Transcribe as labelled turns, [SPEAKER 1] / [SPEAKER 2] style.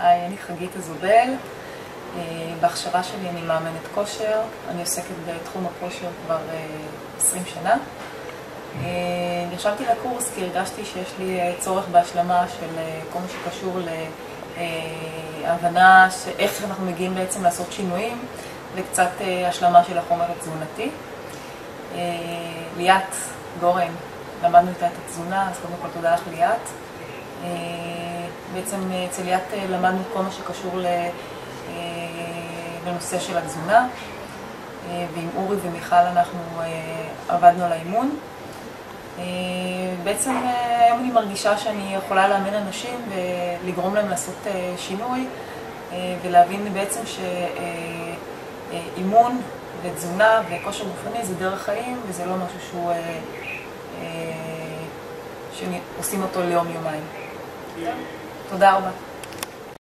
[SPEAKER 1] היי, אני חגית אזובל. בהכשרה שלי אני מאמנת כושר. אני עוסקת בתחום הכושר כבר 20 שנה. נרשמתי לקורס כי הרגשתי שיש לי צורך בהשלמה של כל מה שקשור להבנה איך אנחנו מגיעים בעצם לעשות שינויים וקצת השלמה של החומר התזונתי. ליאת גורן, למדנו איתה את התזונה, אז קודם כל תודה לך ליאת. בעצם אצל ליאת למדנו כל מה שקשור לנושא של התזונה, ועם אורי ומיכל אנחנו עבדנו על האימון. בעצם היום אני מרגישה שאני יכולה לאמן אנשים ולגרום להם לעשות שינוי ולהבין בעצם שאימון ותזונה וכושר גופני זה דרך חיים וזה לא משהו שהוא... שעושים אותו ליום-יומיים. תודה רבה.